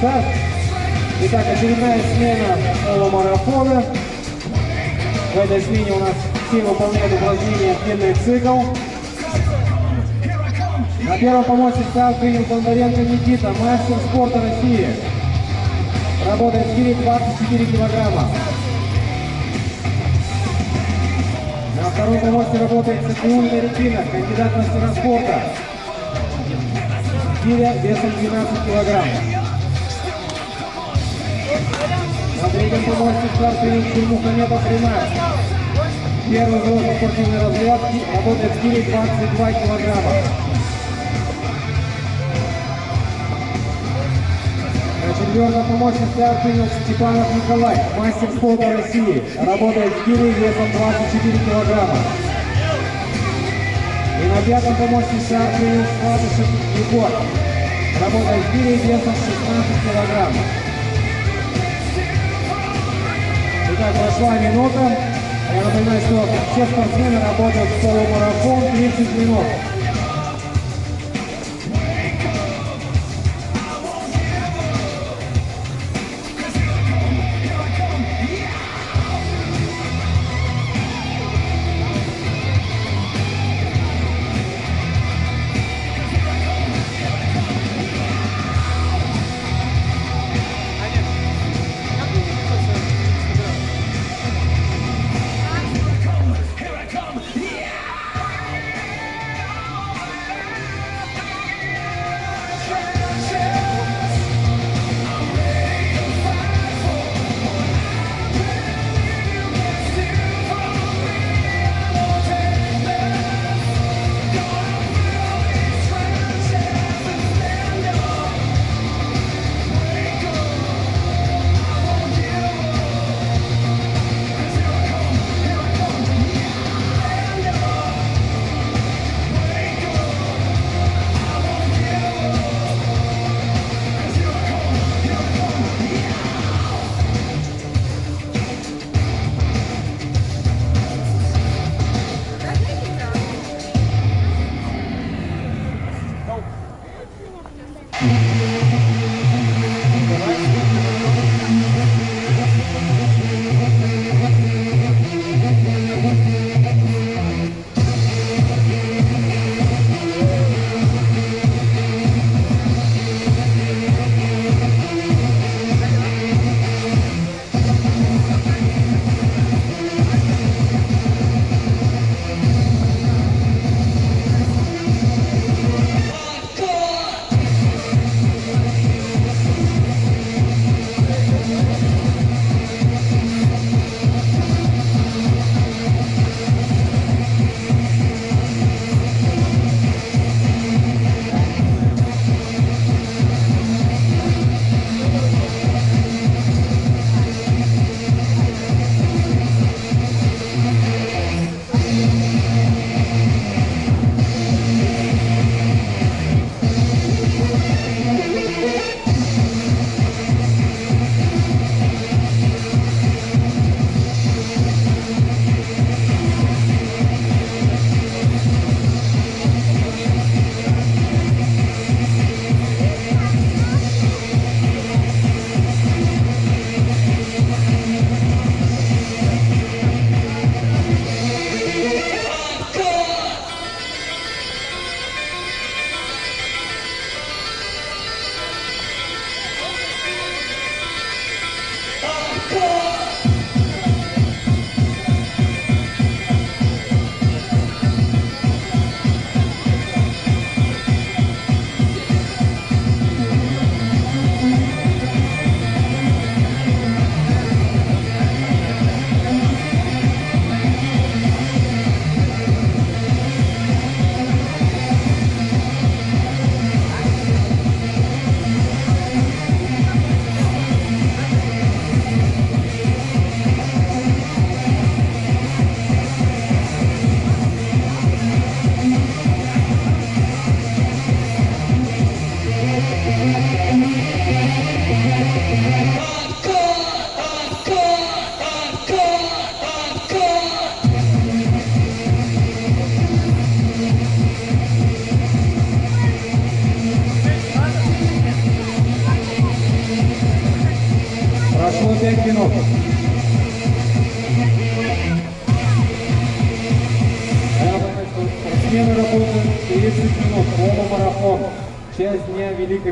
Старт. Итак, очередная смена полумарафона. В этой смене у нас все выполняют упражнения длинный цикл. На первом помосте старт принял Бондаренко Никита, мастер спорта России. Работает в стиле 24 килограмма. На втором помосте работает Сакиулина Рекина, кандидат мастера спорта. Стиле весом 12 килограмм. На третьем помосте старт принял Мухамедов Ринат. Первый взрослый спортивный разряд работает в стиле 22 килограмма. На четвертом помощник принял Степанов Николай, мастер спорта России. Работает в стиле весом 24 килограмма. И на пятом помощник старт принял Сватышев Егор. Работает в стиле весом 16 килограмм. Итак, прошла минута. Я напоминаю, что все спортсмены работают в полумарафон 30 минут.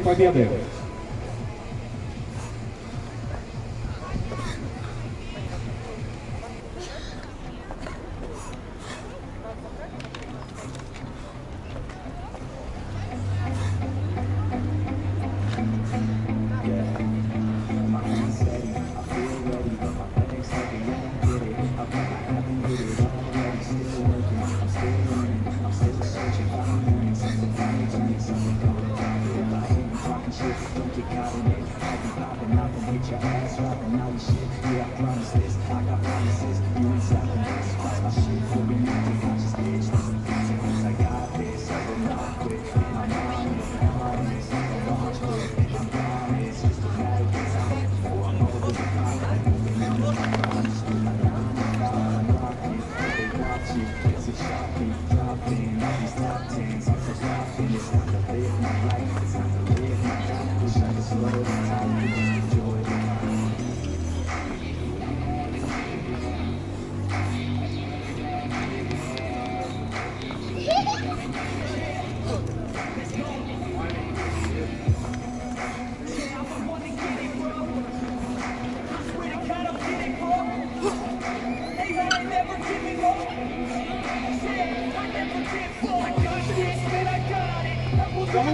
compañía mía. Got it, I be popping out with your ass dropping all this shit. Yeah, I promise this. I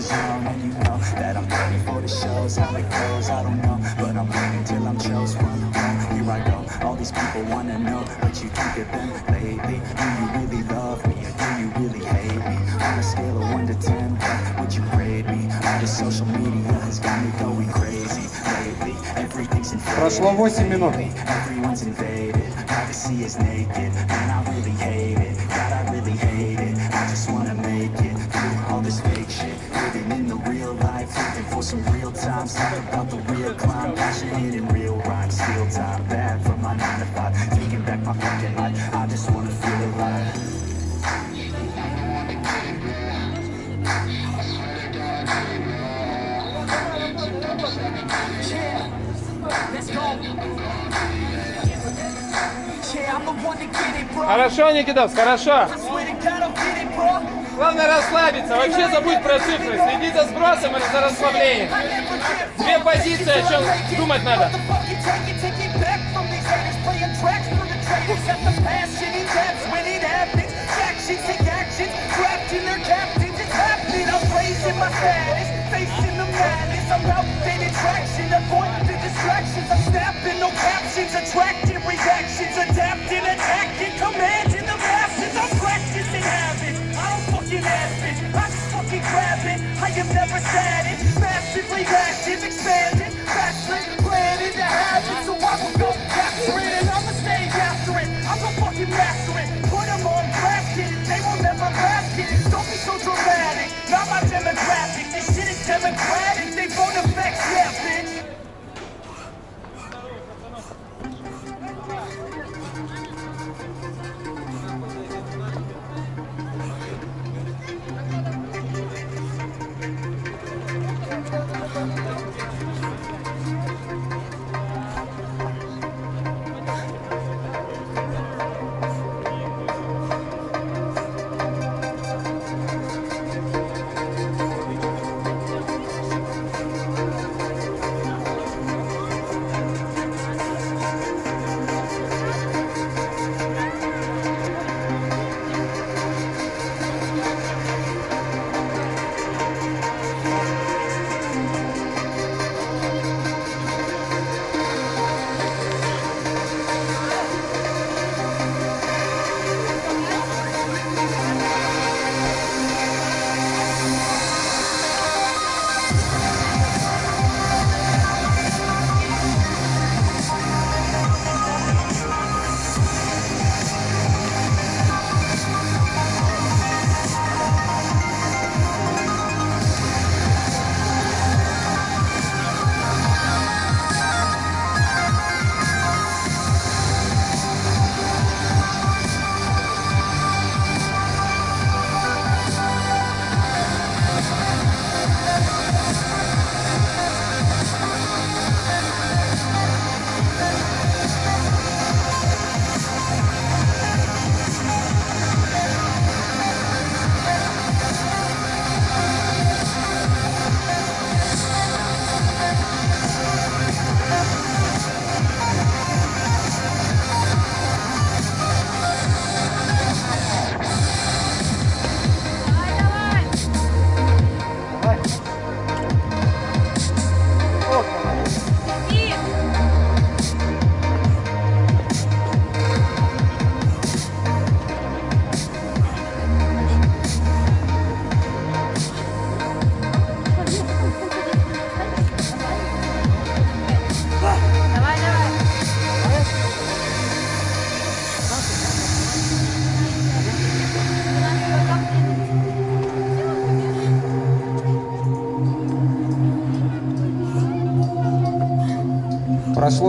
cause I'm in the zone and you know that I'm ready for the shows. How it goes, I don't know, but I'm waiting till I'm chose one. Yeah, here I go. All these people wanna know what you think of them lately. Do you really love me or do you really hate me? On a scale of one to ten, what would you grade me? All this social media has got me going crazy lately. Everything's invaded. Прошло 8 минут. Everyone's invaded, privacy is naked Man, I really hate it, God, I really hate it I just wanna make it Living in the real life, looking for some real times Talk about the real climb, passionate in real rhymes Steal time, bad from my 9 to 5 Taking back my fucking life, I just wanna feel alive Хорошо, Никитос, хорошо. Главное расслабиться, вообще забудь про цифры, следи за сбросом и за расслаблением. Две позиции, о чем думать надо. Attracting reactions, adapting, attacking, commanding bitch. I just fucking grab. I am never static. Massively active, expanding, backslid, planning to have it. So I will go capture it and I'ma stay after it. I'm gonna fucking master it. Put them on blast it. They will never last it. Don't be so dramatic. Not my demographic. This shit is democratic. They phone effects, yeah, bitch.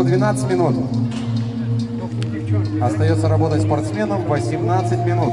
Прошло 12 минут. Остается работать спортсменам 18 минут.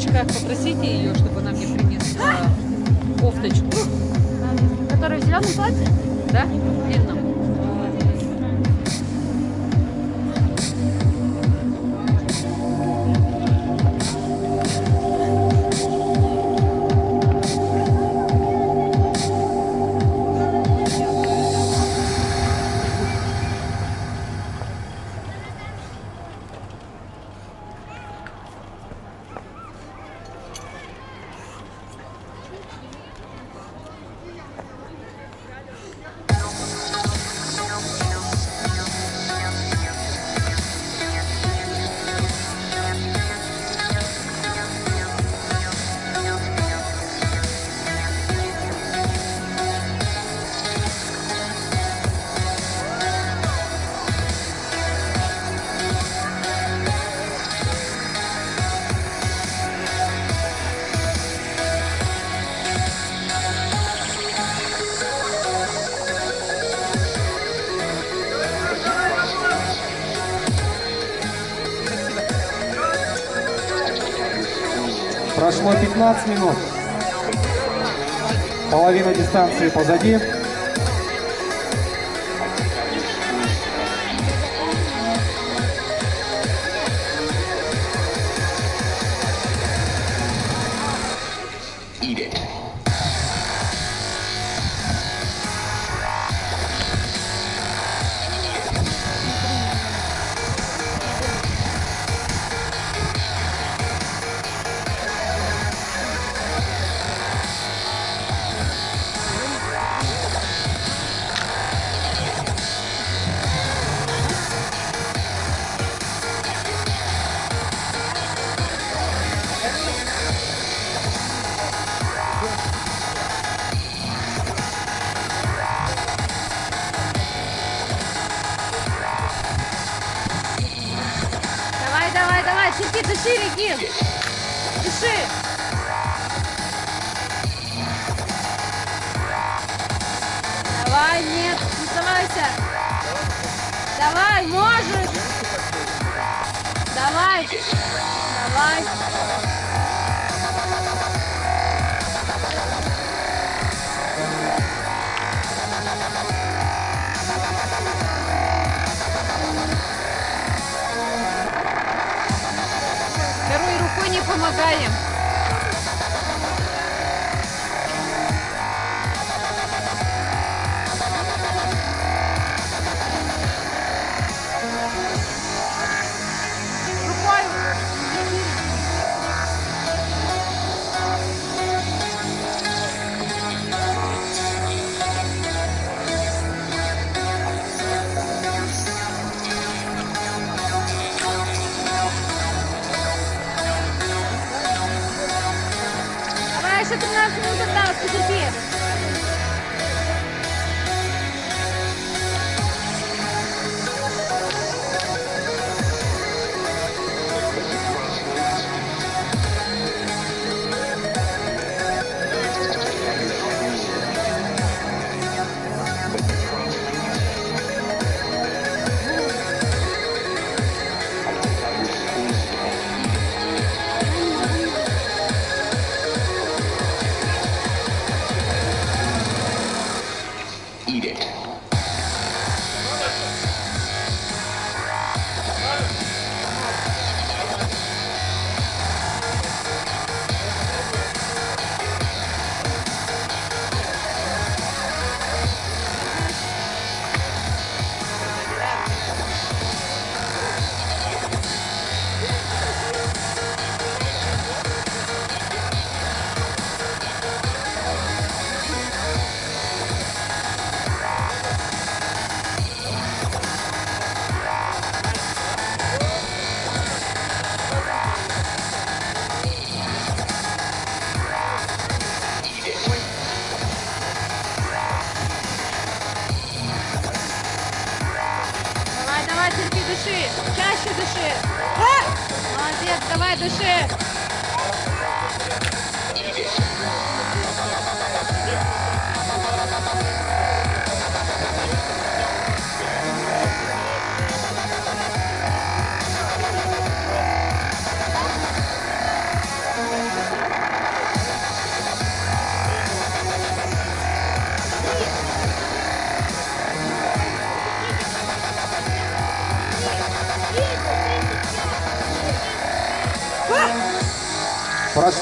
Очках, попросите ее, чтобы она мне принесла кофточку. Который в зеленом платье? Да? В 15 минут. Половина дистанции позади. Помогаем.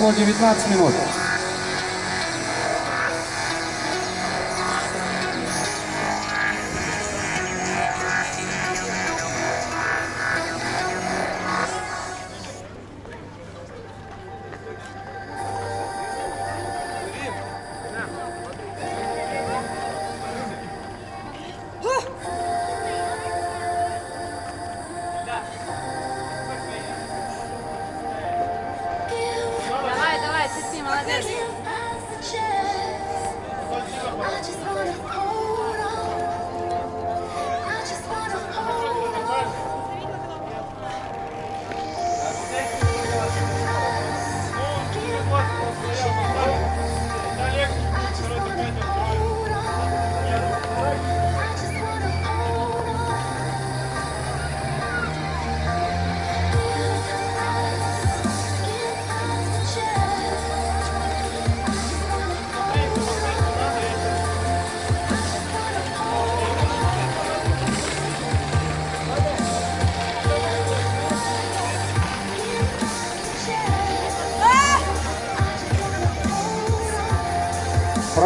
прошло 19 минут.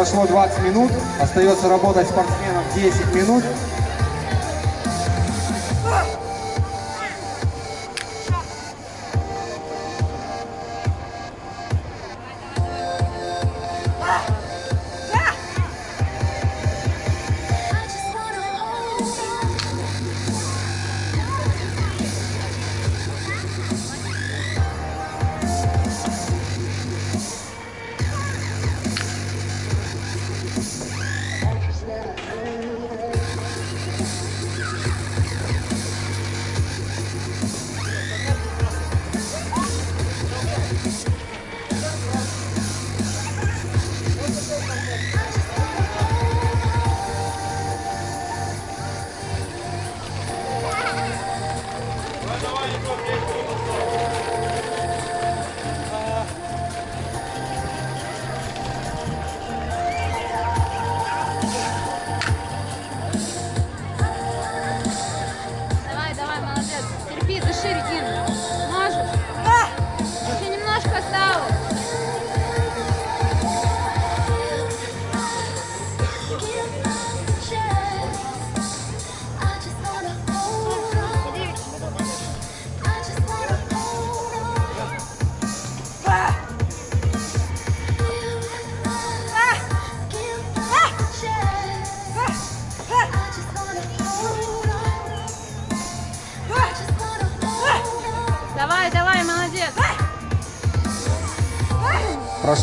прошло 20 минут, остается работать спортсменам 10 минут.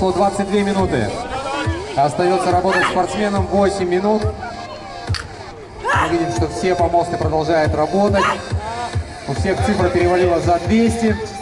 Прошло 22 минуты. Остается работать спортсменам 8 минут. Мы видим, что все помосты продолжают работать. У всех цифра перевалила за 200.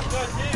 Давай,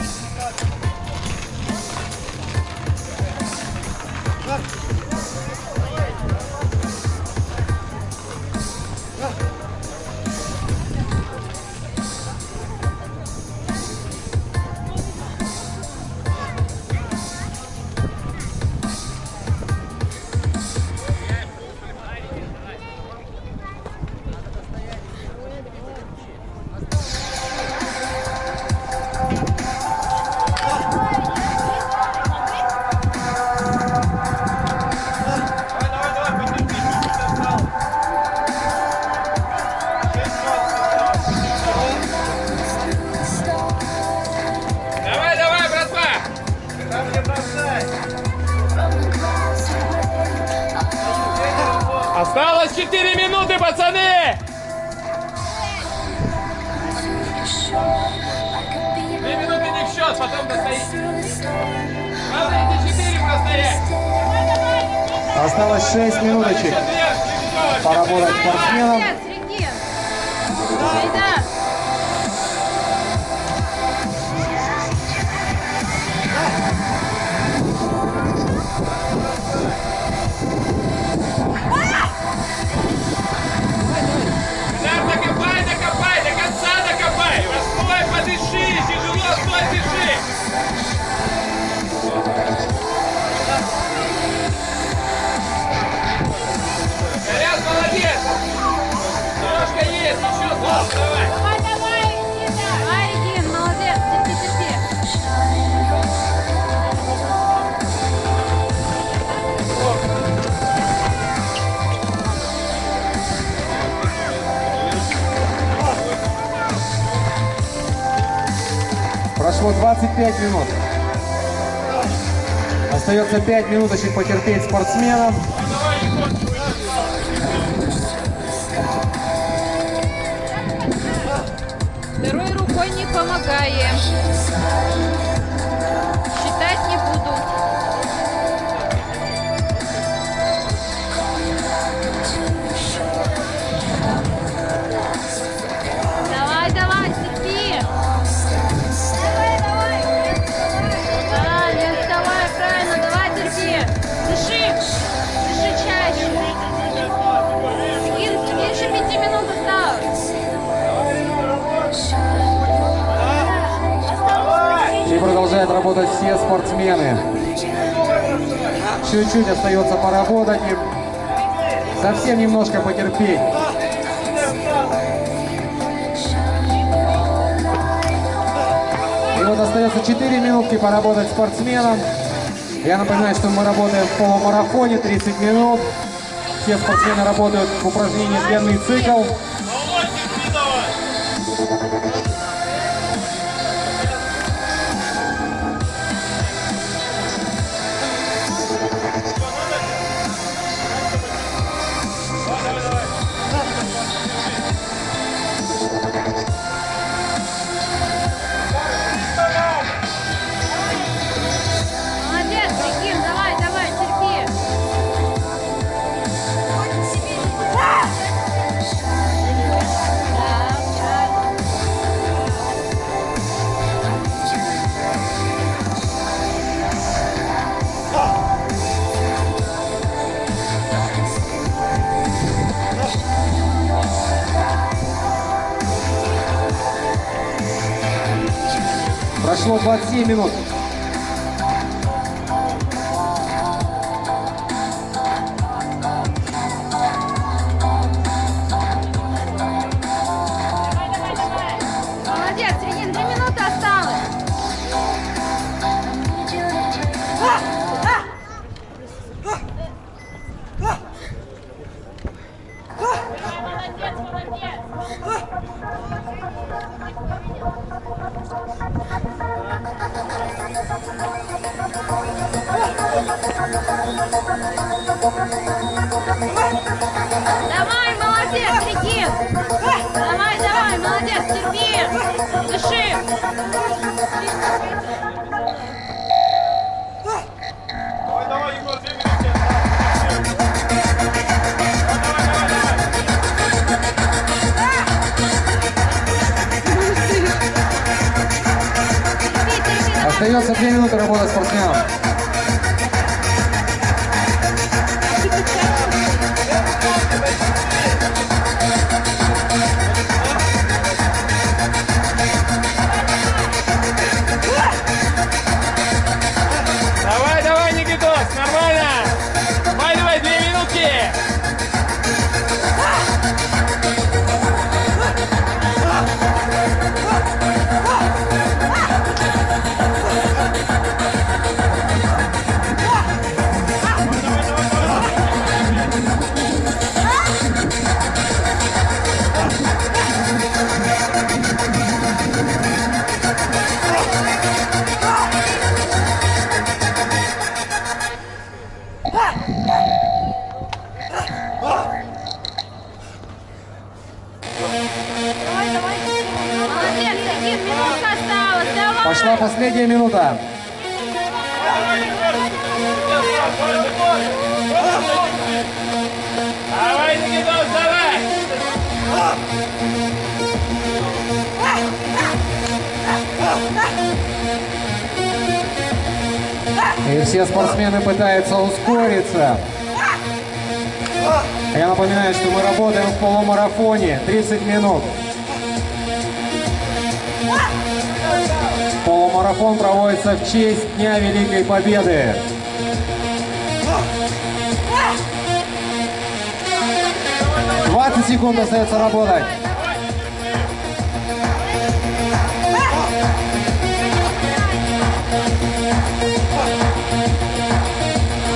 Две минуты не в счет, потом достоите. Надо эти 4 простоять. Осталось 6 минуточек поработать спортсменам. Молодец, Регин. Айда. Прошло 25 минут. Остается 5 минуточек потерпеть спортсменам. Второй рукой не помогаем. Работать все спортсмены. Чуть-чуть остается поработать им. Совсем немножко потерпеть. И вот остается 4 минутки поработать спортсменам. Я напоминаю, что мы работаем в полумарафоне 30 минут. Все спортсмены работают в упражнении длинный цикл. Прошло 27 минут. Остается 2 минуты работы спортсменов. Давай, последняя минута. И все спортсмены пытаются ускориться. Я напоминаю, что мы работаем в полумарафоне 30 минут. Полумарафон проводится в честь Дня Великой Победы. Двадцать секунд остается работать.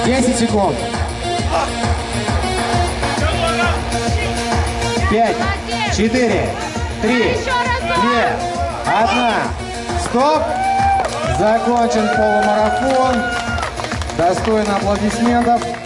Десять секунд. Пять, четыре, три, две, одна. Стоп! Закончен полумарафон. Достойно аплодисментов.